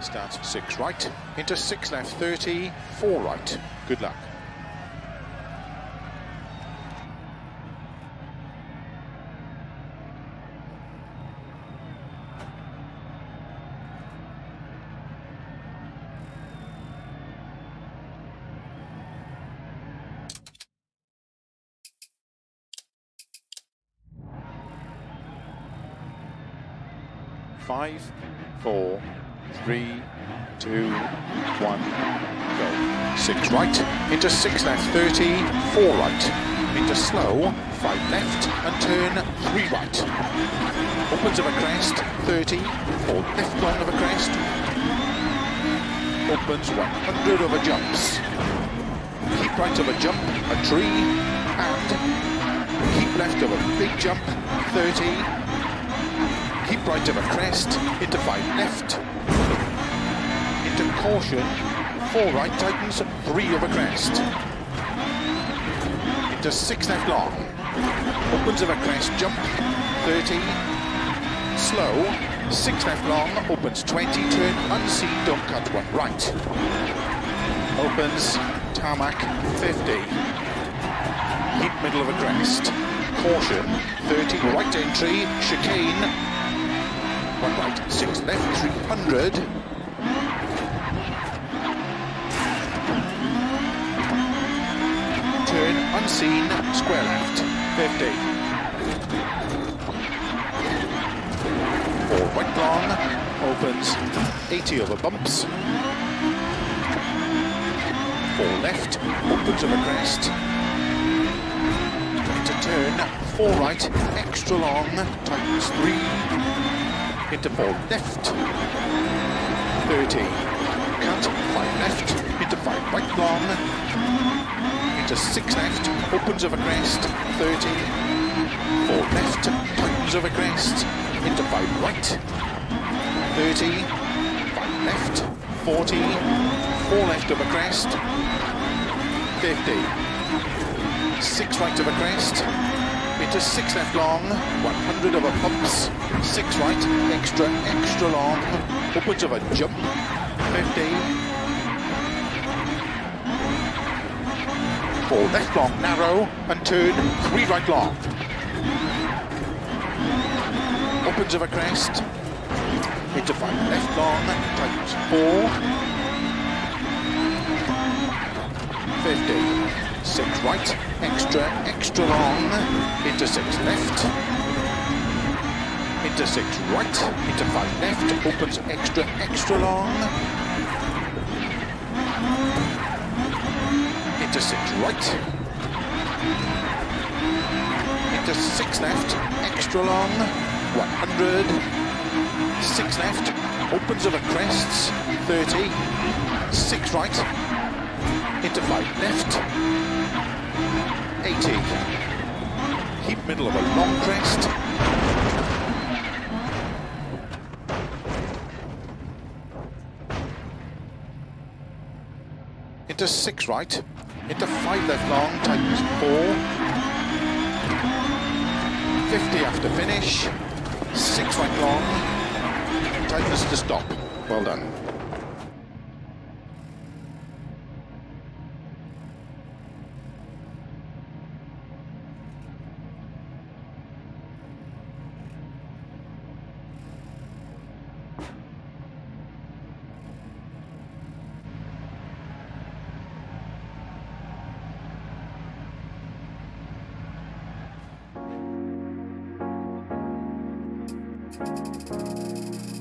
Starts six right, into six left, 30, four right. Good luck. Five, four, three, two, one, go. Six right, into six left, 30, four right, into slow, five left, and turn three right. Opens of a crest, 30, four left long of a crest, opens 100 over jumps. Keep right of a jump, a tree, and keep left of a big jump, 30, keep right of a crest, into five left, into caution, four right tightens, three of a crest, into six left long, opens of a crest, jump, 30, slow, six left long, opens 20, turn unseen, don't cut one right, opens, tarmac, 50, keep middle of a crest, caution, 30, right entry, chicane, right, six left, 300. Turn unseen, square left, 50. Four right long, opens 80 over bumps. Four left, opens over crest. Into turn, four right, extra long, tightens three into four left, 30, cut, five left, into five. Right long, into six left, opens over crest, 30, four left, tightens over crest, into five. Right, 30, five left, 40, four left over crest, 50, six right over crest, into six left long, 100 over pumps, six right, extra, extra long, upwards of a jump, 50. Four left long, narrow, and turn, three right long. Upwards of a crest, into five left long, tightens four, 50 six right, extra, extra long, into six left, into six right, into five left, opens extra, extra long, into six right, into six left, extra long, 100, six left, opens over crests, 30, six right, into five left, 80. Keep middle of a long crest. Into six right, into five left long, tightens four. 50 after finish, six right long, tightens to stop. Well done. Música